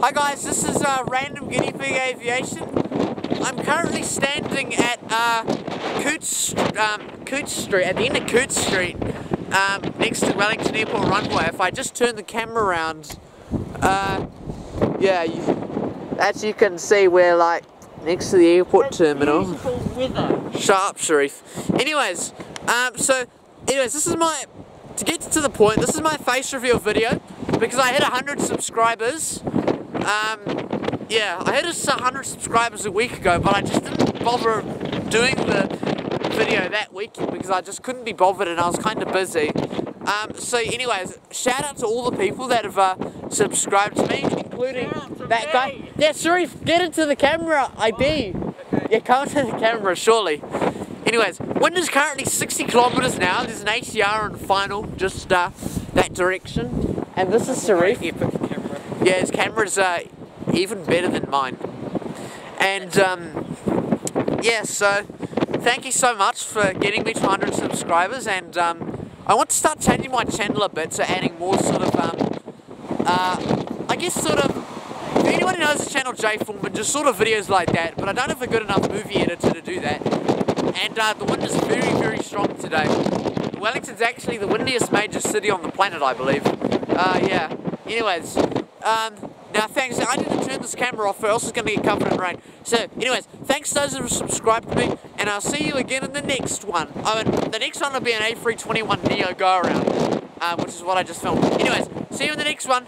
Hi guys, this is uh, Random Guinea Pig Aviation. I'm currently standing at uh, Coutts, um, Coutts Street, at the end of Coutts Street, um, next to Wellington Airport runway. If I just turn the camera around, uh, yeah, you, as you can see, we're like next to the airport terminal. Sharp Sharif. Anyways, um, so, anyways, this is my, to get to the point, this is my face reveal video because I hit 100 subscribers um, yeah, I hit 100 subscribers a week ago, but I just didn't bother doing the video that week because I just couldn't be bothered and I was kind of busy. Um, so anyways, shout out to all the people that have uh, subscribed to me, including that me. guy. Yeah, sorry, get into the camera, I be. Okay. Yeah, come to the camera, surely. Anyways, wind is currently 60 kilometers now. There's an ATR in final, just uh, that direction. And this is Sharif. Yeah, his camera's uh, even better than mine. And um, yeah, so thank you so much for getting me to 100 subscribers. And um, I want to start changing my channel a bit, so adding more sort of, um, uh, I guess sort of, if anyone knows the channel Jay Foreman, just sort of videos like that. But I don't have a good enough movie editor to do that. And uh, the wind is very, very strong today. Wellington's actually the windiest major city on the planet, I believe. Uh, yeah. Anyways, um, now, thanks. I need to turn this camera off or else it's going to get covered in rain. So, anyways, thanks to those who have subscribed to me, and I'll see you again in the next one. Oh, and the next one will be an A321neo go-around, um, which is what I just filmed. Anyways, see you in the next one.